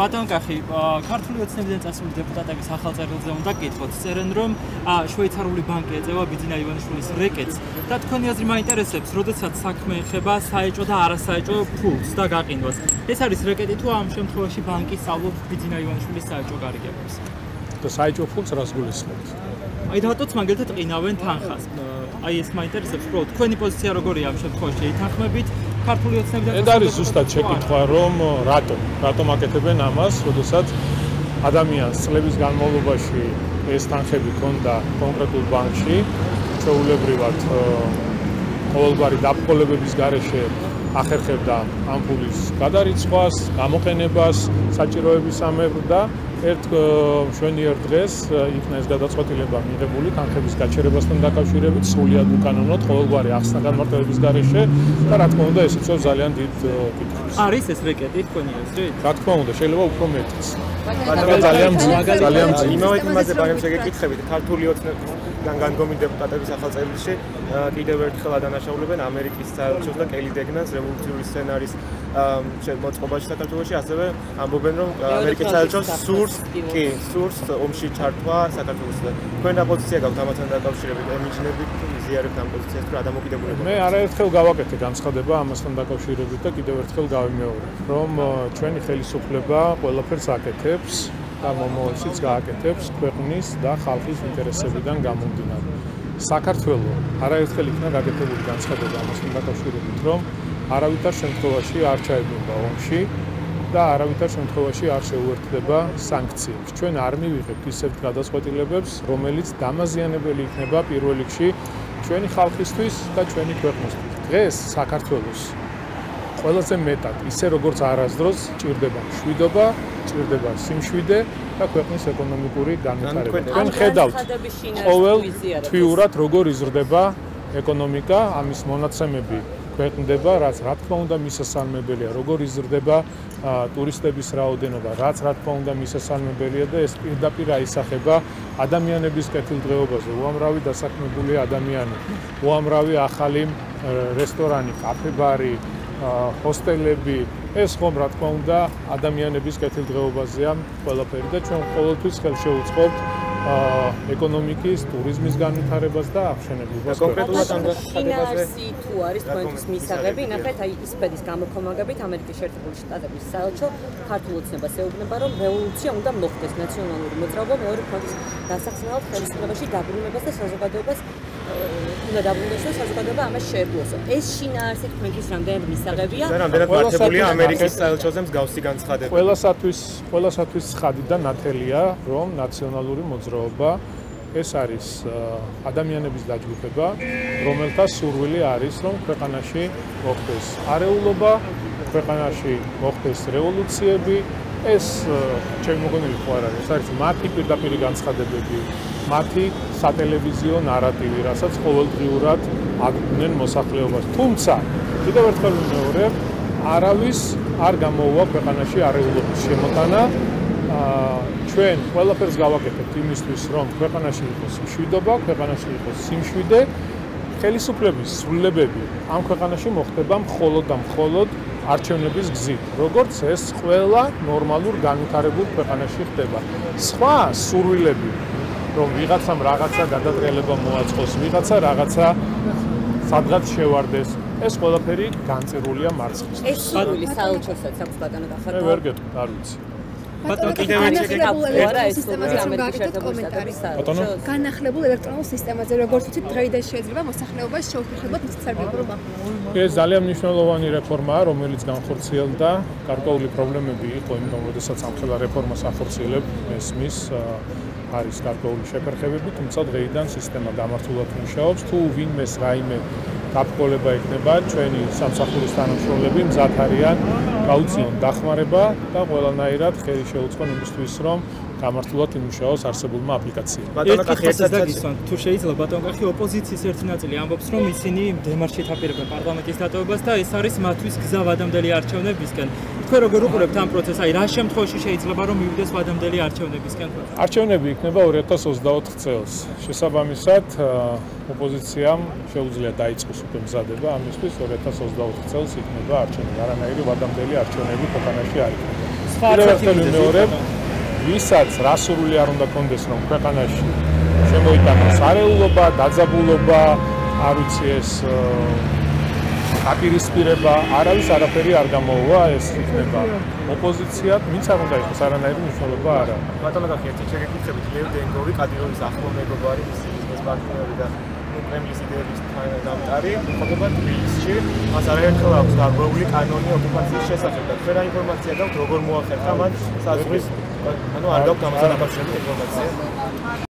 ბატონ კახი, ქართული ოცნებიდან წასული დეპუტატების ახალწერილზე უნდა გითხოთ, წერენ რომ შვეიცარიული ბანკი ეწევა ბიძინა ივანიშვილის რეკეტს და თქვენი აზრი მაინტერესებს, როდესაც საქმე ეხება საეჭო და არასაეჭო ფულს და გაყინვას. ეს არის რეკეტი თუ ამ შემთხვევაში ბანკი სწავლობს ბიძინა ივანიშვილის საეჭო გარიგებებს? და საეჭო ფულს რას გულისხმობთ? აი დავატოთ მაგალითად ყინავენ თანხას. აი ეს მაინტერესებს, რომ თქვენი პოზიცია როგორია ამ შემთხვევაში? ეთანხმებით ქართული ოცნებიდან ეს არის ზუსტად შეკითხვა რომ რატომ რატომ აკეთებენ ამას როდესაც ადამიანს წლების განმავლობაში ეს თანხები ქონდა კონკრეტულ ბანკში ჩაულებრივად ყოველგვარი დაფქოლებების გარეშე ახერხებდა ამ ფულის გადარიცხვას, გამოყენებას, საჭიროების ამებრ და ერთ მშვენიერ დღეს იქნა ეს გადაწყვეტილება მიღებული თანხების გაჩერებასთან დაკავშირებით სრულად უკანონოდ ყოველგვარი ახსნა განმარტებების გარეშე და რა თქმა უნდა ესეც ძალიან დიდ კითხვას არის ეს რეკეტი? თქვენი აზრით რა თქმა უნდა შეიძლება უფრო მეტიც. ძალიან ძალიან იმავე თემაზე ბაგებს შეგეკითხებით ქართული ოცნებიდან განგომი დეპუტატების ახალწელში კიდევ ერთხელ ადანაშაულებენ ამერიკის საელჩოს და კელი დეგნას რევოლუციური სცენარის მოწყობაში საქართველოში ასევე ამბობენ რომ ამერიკის საელჩოს სურს კი სურს ომში ჩართვა საქართველოს და თქვენ რა პოზიცია გაქვთ ამასთან დაკავშირებით ემიჯნებით ზიარებთ ამ პოზიციას თუ რა დამოკიდებულება მე არაერთხელ გავაკეთე განცხადება ამასთან დაკავშირებით და კიდევ ერთხელ გავიმეორებ რომ ჩვენი ხელისუფლება ყველაფერს აკეთებს და მომავალშიც გააკეთებს ქვეყნის და ხალხის ინტერესებიდან გამომდინარე საქართველოს არაერთხელ იქნა გაკეთებული განცხადება ამასთან დაკავშირებით რომ არავითარ შემთხვევაში არ ჩაებება ომში და არავითარ შემთხვევაში არ შეუერთდება სანქციებს. ჩვენ არ მივიღებთ ისეთ გადაწყვეტილებებს, რომელიც დამაზიანებელი იქნება პირველ რიგში ჩვენი ხალხისთვის და ჩვენი ქვეყნისთვის. დღეს საქართველოს ყველაზე მეტად ისე როგორც არასდროს ჭირდება შვიდობა, ჭირდება სიმშვიდე და ქვეყნის ეკონომიკური განვითარება. თქვენ ხედავთ ყოველ თვიურად როგორ იზრდება ეკონომიკა, ამის მონაცემები ქვეყნდება, რაც რა თქმა უნდა მისასალმებელია, როგორ იზრდება ტურისტების რაოდენობა, რაც რა თქმა უნდა მისასალმებელია და ეს პირდაპირ აისახება ადამიანების კეთილდღეობაზე. უამრავი დასაქმებული ადამიანი, უამრავი ახალი რესტორანი, კაფე-ბარი, ჰოსტელები, ეს ხომ რა თქმა უნდა ადამიანების კეთილდღეობაზეა ყველაფერი და ჩვენ ყოველთვის ხელშეუწყობთ ეკონომიკის, ტურიზმის განვითარებას და აღშენებას. კონკრეტულად ამ გადაწყვეტილებაზე თუ არის თქვენთვის მისაღები, ნახეთ, აი ისპედის გამოქომაგებით ამერიკის შეერთებული შტატების საელჩო ქართულ ოცნებას ეუბნება, რომ რევოლუცია უნდა მოხდეს ნაციონალური მოძრაობა მეორე ფრონტის დასახსნელად ხელისუფლებაში დაბრუნებას და საზოგადოებას უნდა დაბრუნდეს და საზოგადოება ამას შეერგოს. ეს შინაარსი თქვენთვის რამდენად მისაღებია? რამდენად მართებულია ამერიკის საელჩოზე მსგავსი განცხადება? ყველასათვის, ყველასათვის ხადი და ნათელია, რომ ნაციონალური მოძრაობა ეს არის ადამიანების დაჯგუფება, რომელთა სურვილი არის, რომ ქვეყანაში მოხდეს არეულობა, ქვეყანაში მოხდეს რევოლუციები. ეს ჩემი მოგონილი ხო არ არის, ეს არის მათი პირდაპირი განცხადებები, მათი სატელევიზიო ნარატივი, რასაც ყოველდღიურად აგდნენ მოსახლეობას. თუმცა, კიდევ ერთხელ ვიმეორებ, არავის არ გამოუვა ქვეყანაში არეულობის შემოტანა. ჩვენ ყველაფერს გავაკეთებთ იმისთვის, რომ ქვეყანაში იყოს მშვიდობა, ქვეყანაში იყოს სიმშვიდე. ხელისუფლების სრულებები ამ ქვეყანაში მოხდება მხოლოდ და მხოლოდ არჩევნების გზით, როგორც ეს ყველა ნორმალურ განვითარებულ ქვეყანაში ხდება. სხვა სურვილები რომ ვიღაცამ რაღაცა გადატრიალება მოაწყოს, ვიღაცა რაღაცა სადღაც შევარდეს. ეს ყველაფერი განწერულია მარცხნივ. ეს სრული საელჩოსაც აქვს ბატონო გახარდა. მე ვერ გეტყვი, არ ვიცი. ბატონო კიდევ ერთი სისტემაზე რომ გაკეთეთ კომენტარი. ბატონო განახლებულ ელექტრონულ სისტემაზე როგორც ვთქვით, დროიდან შეიძლება მოსახლეობას შეუფერხებლად მისცემება. ეს ძალიან მნიშვნელოვანი რეფორმაა, რომელიც განხორციელდა. გარკვეული პრობლემები იყო, იმიტომ რომ შესაძ ამხელა რეფორმას ახორციელებ ესმის არის გარკვეული შეფერხებები, თუმცა დღეიდან სისტემა გამართულად მუშაობს. თუ ვინმეს რაიმე დაფქოლება იქნება, ჩვენი სამსახურის თანამშრომლები მზად არიან გაუწიონ დახმარება და ყველანაირად ხელი შეუწყონ იმისთვის, რომ გამართულად იმუშაოს არსებულმა აპლიკაციებმა. ბატონო კახი ერთად დაგისვან, თუ შეიძლება ბატონო კახი ოპოზიციის ერთი ნაწილი ამბობს, რომ ისინი დემარშით აპირებენ პარლამენტის დატოვებას და ეს არის მათთვის გზა ვადამდელი არჩევნებისკენ. თქვენ როგორ უყურებთ ამ პროცესს? აი რა შემთხვევაში შეიძლება რომ მივიდეს ვადამდელი არჩევნებისკენ? არჩევნები იქნება 2024 წელს. შესაბამისად, ოპოზიციამ შეუძლია დაიწყოს უკვე მზადება ამისთვის 2024 წელს იქნება არჩევნები. არანაირი ვადამდელი არჩევნები ქვეყანაში არ იქნება. სხვა ერთხელ ვიმეორებ, ვისაც რასურვილი არ უნდა კონდეს რომ ქვეყანაში შემოიტანოს არეულობა, დაძაბულობა, არ ვიცი ეს აპირისპირება, არავის არაფერი არ გამოუვა, ეს იქნება. ოპოზიცია, ვინც არ უნდა იყოს არანაირი მნიშვნელობა არა. ბატონო გახი ერთი შეგეკითხებით ლევ დენგოვი კადიროვის ახლო მეგობარი ბიზნეს პარტნიორი და კრემლის იდეების დამტარი. ხდება თბილისში. მას არაერთხელ აქვს დაგვეული კანონი ოკუპაციის შესახებ და თქვენ რა ინფორმაცია გაქვთ როგორ მოახერხა მან საზღვრის ანუ არ გაქვთ ამაზე დაკავშირებული ინფორმაცია